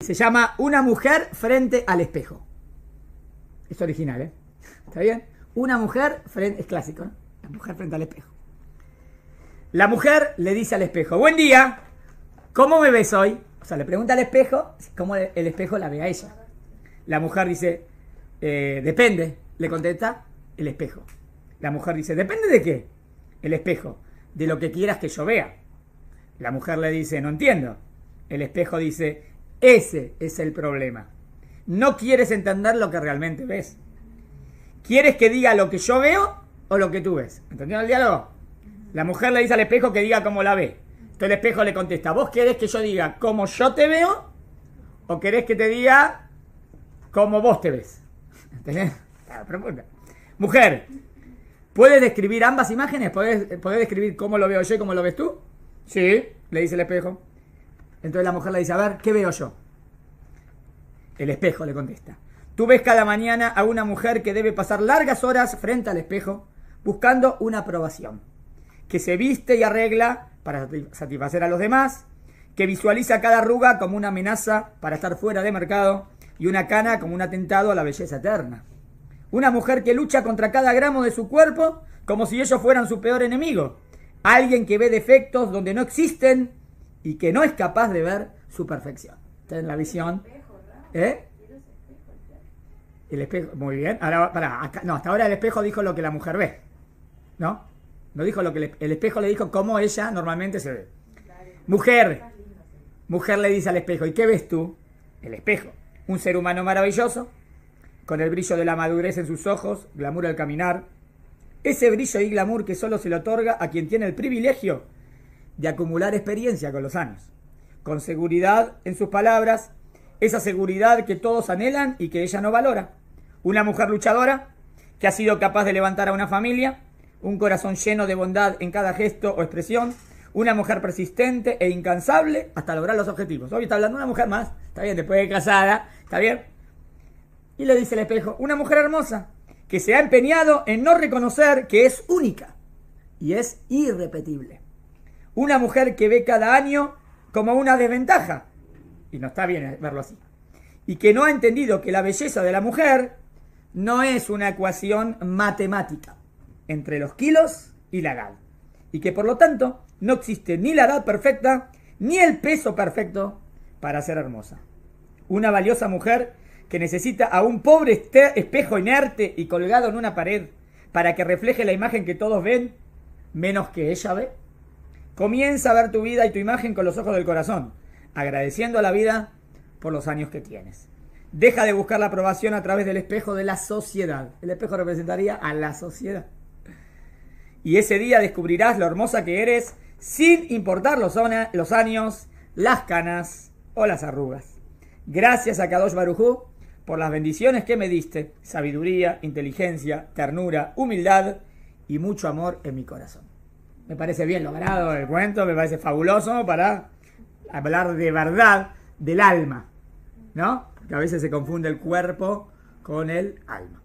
Se llama Una mujer frente al espejo. Es original, ¿eh? ¿Está bien? Una mujer frente... Es clásico, ¿no? La mujer frente al espejo. La mujer le dice al espejo, buen día, ¿cómo me ves hoy? O sea, le pregunta al espejo cómo el espejo la ve a ella. La mujer dice, eh, depende, le contesta el espejo. La mujer dice, ¿depende de qué? El espejo, de lo que quieras que yo vea. La mujer le dice, no entiendo. El espejo dice, ese es el problema. No quieres entender lo que realmente ves. ¿Quieres que diga lo que yo veo o lo que tú ves? ¿Entendieron el diálogo? La mujer le dice al espejo que diga cómo la ve. Entonces el espejo le contesta, ¿vos querés que yo diga cómo yo te veo o querés que te diga cómo vos te ves? ¿Entendés? Mujer, ¿puedes describir ambas imágenes? ¿Puedes, ¿Puedes describir cómo lo veo yo y cómo lo ves tú? Sí, le dice el espejo. Entonces la mujer le dice, a ver, ¿qué veo yo? El espejo le contesta. Tú ves cada mañana a una mujer que debe pasar largas horas frente al espejo buscando una aprobación, que se viste y arregla para satisfacer a los demás, que visualiza cada arruga como una amenaza para estar fuera de mercado y una cana como un atentado a la belleza eterna. Una mujer que lucha contra cada gramo de su cuerpo como si ellos fueran su peor enemigo. Alguien que ve defectos donde no existen y que no es capaz de ver su perfección. Esta es la visión. ¿Eh? El espejo, muy bien. Ahora, para, no, hasta ahora el espejo dijo lo que la mujer ve. ¿No? No dijo lo que el espejo le dijo cómo ella normalmente se ve. Mujer, mujer le dice al espejo, ¿y qué ves tú? El espejo. Un ser humano maravilloso, con el brillo de la madurez en sus ojos, glamour al caminar. Ese brillo y glamour que solo se le otorga a quien tiene el privilegio de acumular experiencia con los años, con seguridad en sus palabras, esa seguridad que todos anhelan y que ella no valora. Una mujer luchadora que ha sido capaz de levantar a una familia, un corazón lleno de bondad en cada gesto o expresión, una mujer persistente e incansable hasta lograr los objetivos. Hoy está hablando una mujer más, está bien, después de casada, está bien. Y le dice el espejo, una mujer hermosa que se ha empeñado en no reconocer que es única y es irrepetible. Una mujer que ve cada año como una desventaja, y no está bien verlo así, y que no ha entendido que la belleza de la mujer no es una ecuación matemática entre los kilos y la edad, y que por lo tanto no existe ni la edad perfecta ni el peso perfecto para ser hermosa. Una valiosa mujer que necesita a un pobre este, espejo inerte y colgado en una pared para que refleje la imagen que todos ven, menos que ella ve. Comienza a ver tu vida y tu imagen con los ojos del corazón, agradeciendo a la vida por los años que tienes. Deja de buscar la aprobación a través del espejo de la sociedad. El espejo representaría a la sociedad. Y ese día descubrirás lo hermosa que eres sin importar los, los años, las canas o las arrugas. Gracias a Kadosh Barujú por las bendiciones que me diste, sabiduría, inteligencia, ternura, humildad y mucho amor en mi corazón. Me parece bien logrado el cuento, me parece fabuloso para hablar de verdad del alma, ¿no? Que a veces se confunde el cuerpo con el alma.